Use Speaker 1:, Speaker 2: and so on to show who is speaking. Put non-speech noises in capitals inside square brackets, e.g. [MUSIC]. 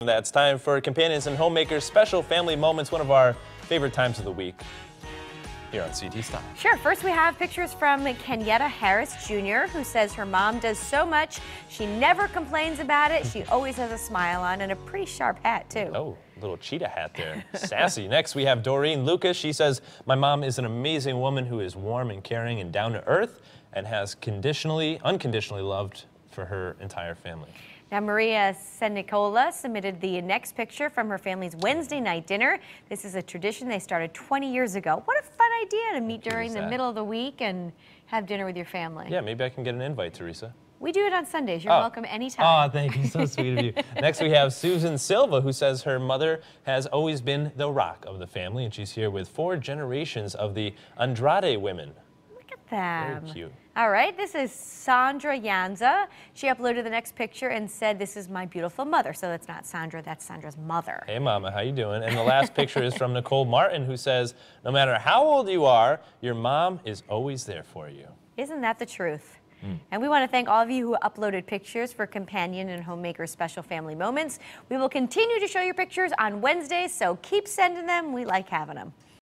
Speaker 1: That's time for Companions and Homemakers special family moments, one of our favorite times of the week here on CT Style.
Speaker 2: Sure. First, we have pictures from Kenyetta Harris Jr., who says her mom does so much. She never complains about it. She [LAUGHS] always has a smile on and a pretty sharp hat, too.
Speaker 1: Oh, little cheetah hat there. Sassy. [LAUGHS] Next, we have Doreen Lucas. She says, My mom is an amazing woman who is warm and caring and down to earth and has conditionally, unconditionally loved for her entire family.
Speaker 2: Now, Maria Senicola submitted the next picture from her family's Wednesday night dinner. This is a tradition they started 20 years ago. What a fun idea to meet during the middle of the week and have dinner with your family.
Speaker 1: Yeah, maybe I can get an invite, Teresa.
Speaker 2: We do it on Sundays. You're
Speaker 1: oh.
Speaker 2: welcome anytime.
Speaker 1: Oh, thank you. So sweet of you. [LAUGHS] Next, we have Susan Silva, who says her mother has always been the rock of the family, and she's here with four generations of the Andrade women Look at
Speaker 2: them.
Speaker 1: Very cute.
Speaker 2: All right, this is Sandra Yanza. She uploaded the next picture and said, this is my beautiful mother. So that's not Sandra, that's Sandra's mother.
Speaker 1: Hey, Mama, how you doing? And the last picture is from Nicole Martin, who says, no matter how old you are, your mom is always there for you.
Speaker 2: Isn't that the truth? Mm. And we want to thank all of you who uploaded pictures for Companion and Homemaker Special Family Moments. We will continue to show your pictures on Wednesdays, so keep sending them. We like having them.